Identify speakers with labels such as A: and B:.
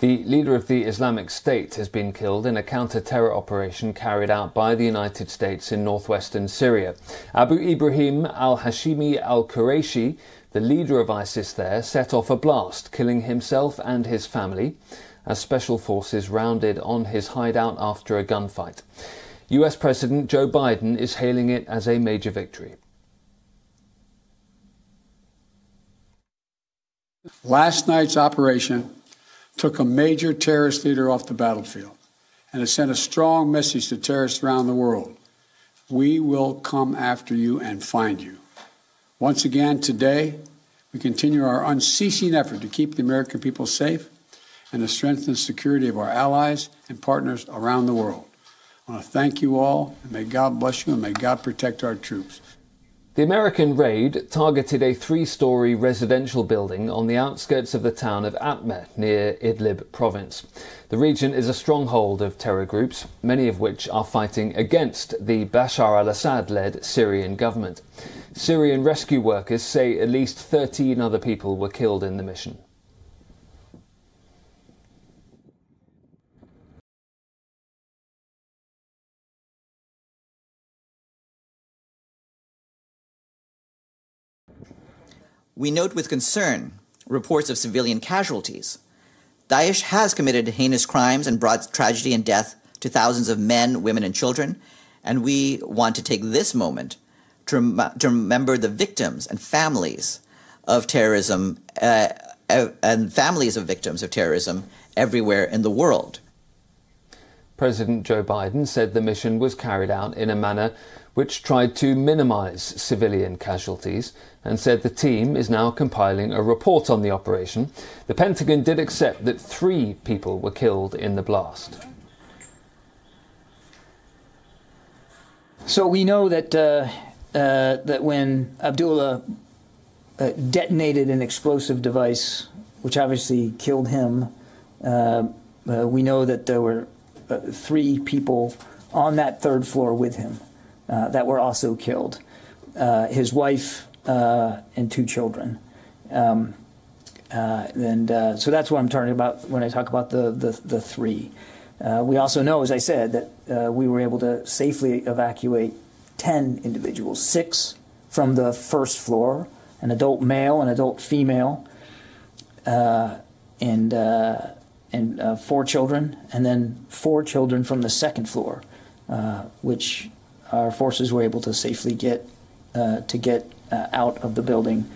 A: The leader of the Islamic State has been killed in a counter terror operation carried out by the United States in northwestern Syria. Abu Ibrahim al Hashemi al Quraishi, the leader of ISIS there, set off a blast, killing himself and his family as special forces rounded on his hideout after a gunfight. US President Joe Biden is hailing it as a major victory.
B: Last night's operation took a major terrorist leader off the battlefield and it sent a strong message to terrorists around the world. We will come after you and find you. Once again, today, we continue our unceasing effort to keep the American people safe and to strengthen the security of our allies and partners around the world. I want to thank you all, and may God bless you, and may God protect our troops.
A: The American raid targeted a three story residential building on the outskirts of the town of Atmeh near Idlib province. The region is a stronghold of terror groups, many of which are fighting against the Bashar al Assad led Syrian government. Syrian rescue workers say at least 13 other people were killed in the mission.
C: We note with concern reports of civilian casualties. Daesh has committed heinous crimes and brought tragedy and death to thousands of men, women, and children, and we want to take this moment to, rem- to remember the victims and families of terrorism uh, uh, and families of victims of terrorism everywhere in the world.
A: President Joe Biden said the mission was carried out in a manner which tried to minimize civilian casualties and said the team is now compiling a report on the operation. The Pentagon did accept that three people were killed in the blast.
D: So we know that uh, uh, that when Abdullah uh, detonated an explosive device, which obviously killed him, uh, uh, we know that there were three people on that third floor with him that were also killed. his wife and two children. Um, and so that's what I'm talking about when I talk about the the, the three. Uh, we also know, as I said, that uh, we were able to safely evacuate 10 individuals, six from the first floor, an adult male, an adult female, uh, and, uh, and uh, four children, and then four children from the second floor, uh, which our forces were able to safely get to get out of the building